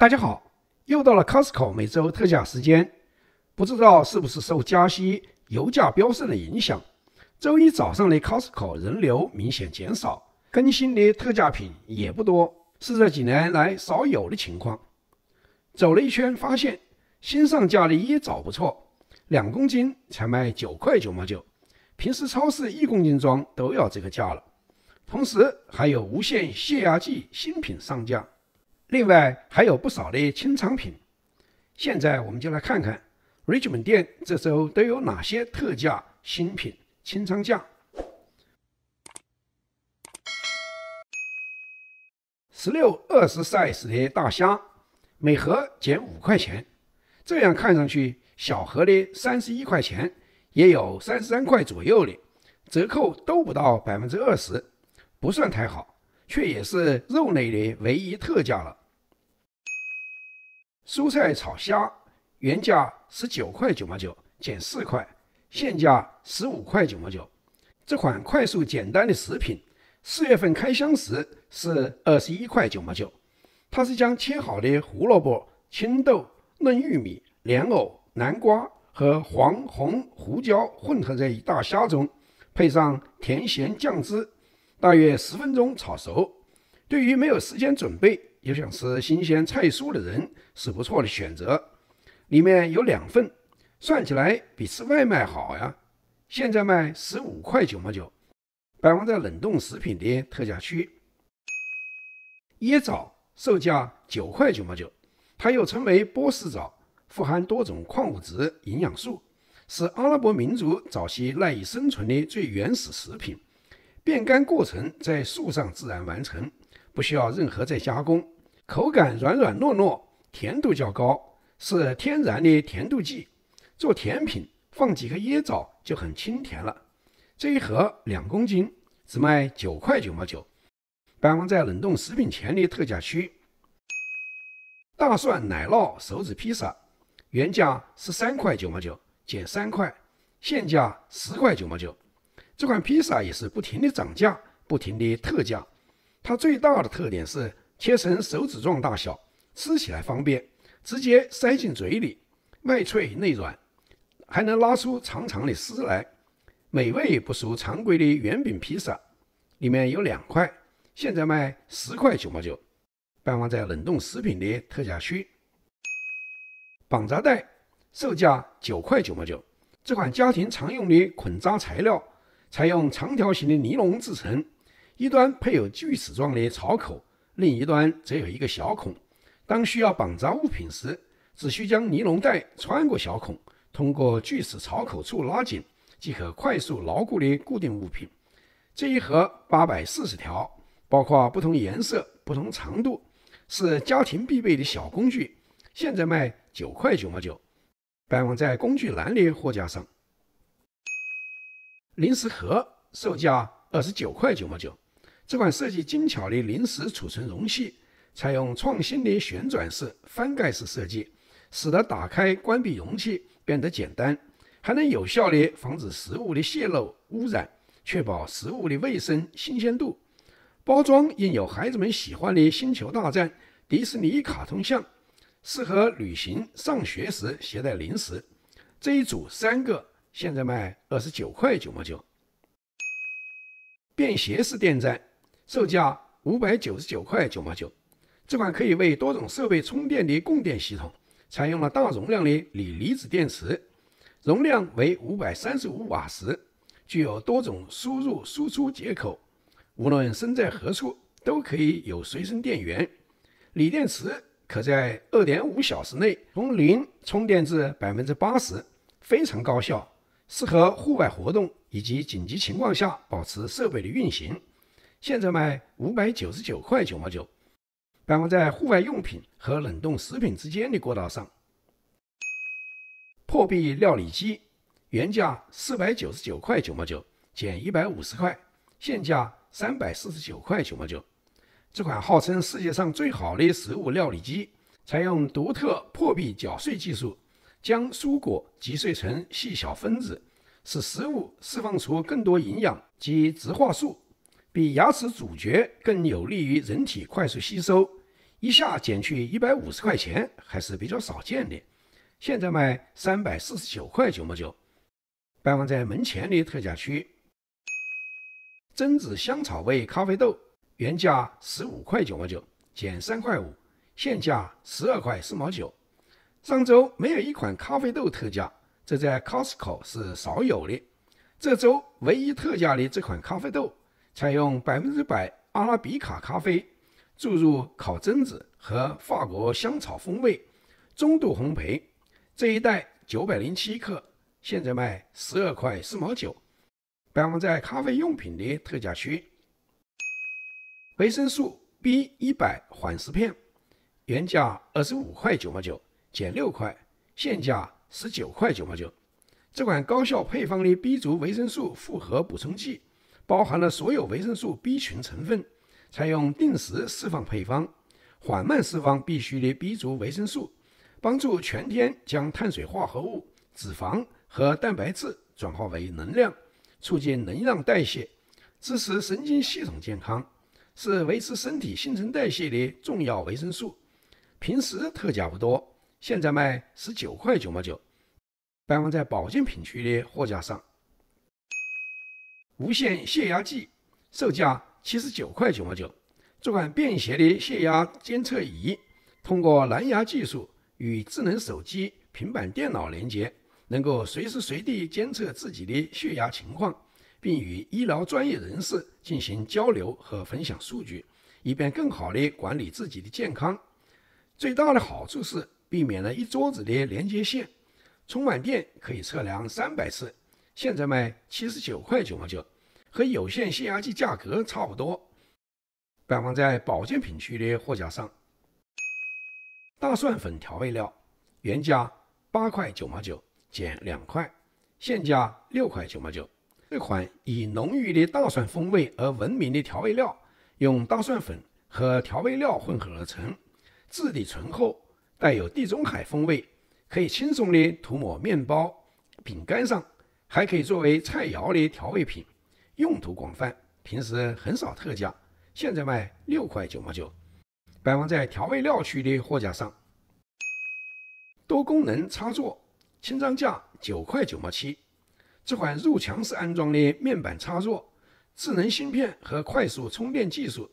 大家好，又到了 Costco 每周特价时间。不知道是不是受加息、油价飙升的影响，周一早上的 Costco 人流明显减少，更新的特价品也不多，是这几年来少有的情况。走了一圈，发现新上架的椰枣不错，两公斤才卖九块九毛九，平时超市一公斤装都要这个价了。同时还有无限泄压剂新品上架，另外还有不少的清仓品。现在我们就来看看 Richmond 店这周都有哪些特价新品清仓价。十六二十 size 的大虾。每盒减五块钱，这样看上去，小盒的三十一块钱，也有三十三块左右的折扣都不到百分之二十，不算太好，却也是肉类的唯一特价了。蔬菜炒虾原价十九块九毛九，减四块，现价十五块九毛九。这款快速简单的食品，四月份开箱时是二十一块九毛九。它是将切好的胡萝卜、青豆、嫩玉米、莲藕、南瓜和黄红胡椒混合在一大虾中，配上甜咸酱汁，大约十分钟炒熟。对于没有时间准备又想吃新鲜菜蔬的人，是不错的选择。里面有两份，算起来比吃外卖好呀。现在卖十五块九毛九，摆放在冷冻食品的特价区。椰枣。售价九块九毛九，它又称为波斯枣，富含多种矿物质、营养素，是阿拉伯民族早期赖以生存的最原始食品。变干过程在树上自然完成，不需要任何再加工，口感软软糯糯，甜度较高，是天然的甜度剂。做甜品放几颗椰枣就很清甜了。这一盒两公斤，只卖九块九毛九。摆放在冷冻食品前的特价区。大蒜奶酪手指披萨原价十三块九毛九，减三块，现价十块九毛九。这款披萨也是不停的涨价，不停的特价。它最大的特点是切成手指状大小，吃起来方便，直接塞进嘴里，外脆内软，还能拉出长长的丝来，美味不输常规的圆饼披萨。里面有两块。现在卖十块九毛九，摆放在冷冻食品的特价区。绑扎带售价九块九毛九，这款家庭常用的捆扎材料，采用长条形的尼龙制成，一端配有锯齿状的槽口，另一端则有一个小孔。当需要绑扎物品时，只需将尼龙带穿过小孔，通过锯齿槽口处拉紧，即可快速牢固地固定物品。这一盒八百四十条。包括不同颜色、不同长度，是家庭必备的小工具。现在卖九块九毛九，摆放在工具栏的货架上。零食盒售价二十九块九毛九。这款设计精巧的零食储存容器，采用创新的旋转式翻盖式设计，使得打开、关闭容器变得简单，还能有效地防止食物的泄漏污染，确保食物的卫生新鲜度。包装印有孩子们喜欢的《星球大战》、迪士尼卡通像，适合旅行、上学时携带零食。这一组三个，现在卖二十九块九毛九。便携式电站，售价五百九十九块九毛九。这款可以为多种设备充电的供电系统，采用了大容量的锂离子电池，容量为五百三十五瓦时，具有多种输入输出接口。无论身在何处，都可以有随身电源。锂电池可在二点五小时内从零充电至百分之八十，非常高效，适合户外活动以及紧急情况下保持设备的运行。现在卖五百九十九块九毛九，摆放在户外用品和冷冻食品之间的过道上。破壁料理机原价四百九十九块九毛九，减一百五十块，现价。三百四十九块九毛九，这款号称世界上最好的食物料理机，采用独特破壁搅碎技术，将蔬果击碎成细小分子，使食物释放出更多营养及植化素，比牙齿咀嚼更有利于人体快速吸收。一下减去一百五十块钱还是比较少见的。现在卖三百四十九块九毛九，摆放在门前的特价区。榛子香草味咖啡豆原价十五块九毛九，减三块五，现价十二块四毛九。上周没有一款咖啡豆特价，这在 Costco 是少有的。这周唯一特价的这款咖啡豆，采用百分之百阿拉比卡咖啡，注入烤榛子和法国香草风味，中度烘焙。这一袋九百零七克，现在卖十二块四毛九。摆放在咖啡用品的特价区。维生素 B 一百缓释片，原价二十五块九毛九。减六块，现价十九块九毛九。这款高效配方的 B 族维生素复合补充剂，包含了所有维生素 B 群成分，采用定时释放配方，缓慢释放必需的 B 族维生素，帮助全天将碳水化合物、脂肪和蛋白质转化为能量，促进能量代谢，支持神经系统健康，是维持身体新陈代谢的重要维生素。平时特价不多。现在卖十九块九毛九，摆放在保健品区的货架上。无线血压计售价七十九块九毛九，这款便携的血压监测仪，通过蓝牙技术与智能手机、平板电脑连接，能够随时随地监测自己的血压情况，并与医疗专业人士进行交流和分享数据，以便更好地管理自己的健康。最大的好处是。避免了一桌子的连接线，充满电可以测量三百次，现在卖七十九块九毛九，和有线血压计价格差不多。摆放在保健品区的货架上。大蒜粉调味料原价八块九毛九，减两块，现价六块九毛九。这款以浓郁的大蒜风味而闻名的调味料，用大蒜粉和调味料混合而成，质地醇厚。带有地中海风味，可以轻松地涂抹面包、饼干上，还可以作为菜肴的调味品，用途广泛。平时很少特价，现在卖六块九毛九，摆放在调味料区的货架上。多功能插座，清仓价九块九毛七。这款入墙式安装的面板插座，智能芯片和快速充电技术，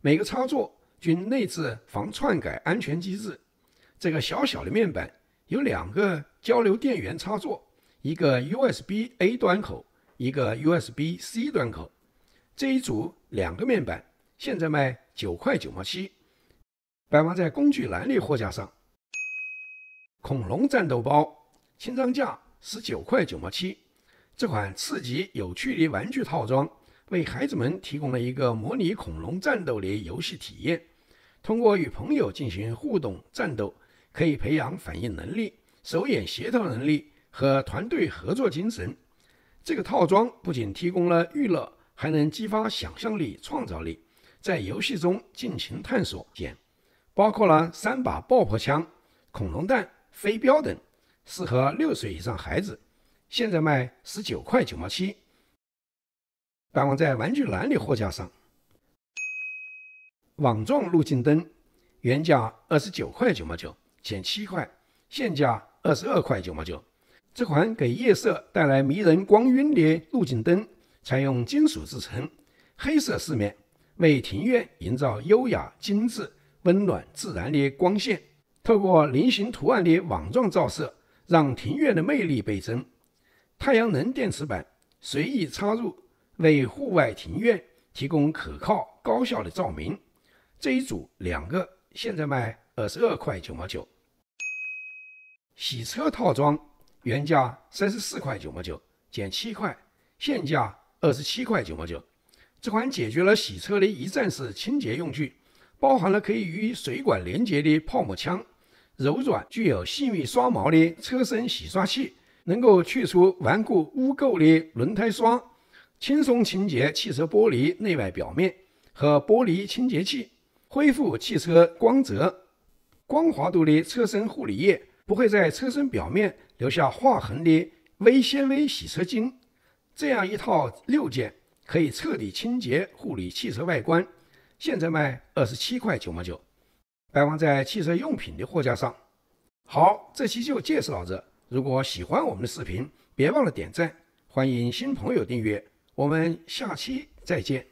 每个插座均内置防篡改安全机制。这个小小的面板有两个交流电源插座，一个 USB A 端口，一个 USB C 端口。这一组两个面板现在卖九块九毛七，摆放在工具栏的货架上。恐龙战斗包清仓价十九块九毛七，这款刺激有趣的玩具套装为孩子们提供了一个模拟恐龙战斗的游戏体验，通过与朋友进行互动战斗。可以培养反应能力、手眼协调能力和团队合作精神。这个套装不仅提供了娱乐，还能激发想象力、创造力，在游戏中尽情探索。点包括了三把爆破枪、恐龙弹、飞镖等，适合六岁以上孩子。现在卖十九块九毛七，摆放在玩具栏里货架上。网状路径灯原价二十九块九毛九。减七块，现价二十二块九毛九。这款给夜色带来迷人光晕的路径灯，采用金属制成，黑色饰面，为庭院营造优雅、精致、温暖、自然的光线。透过菱形图案的网状照射，让庭院的魅力倍增。太阳能电池板随意插入，为户外庭院提供可靠、高效的照明。这一组两个，现在卖。二十二块九毛九，洗车套装原价三十四块九毛九，减七块，现价二十七块九毛九。这款解决了洗车的一站式清洁用具，包含了可以与水管连接的泡沫枪，柔软具有细密刷毛的车身洗刷器，能够去除顽固污垢的轮胎刷，轻松清洁汽车玻璃内外表面和玻璃清洁器，恢复汽车光泽。光滑度的车身护理液不会在车身表面留下划痕的微纤维洗车精，这样一套六件可以彻底清洁护理汽车外观。现在卖二十七块九毛九，摆放在汽车用品的货架上。好，这期就介绍到这。如果喜欢我们的视频，别忘了点赞，欢迎新朋友订阅。我们下期再见。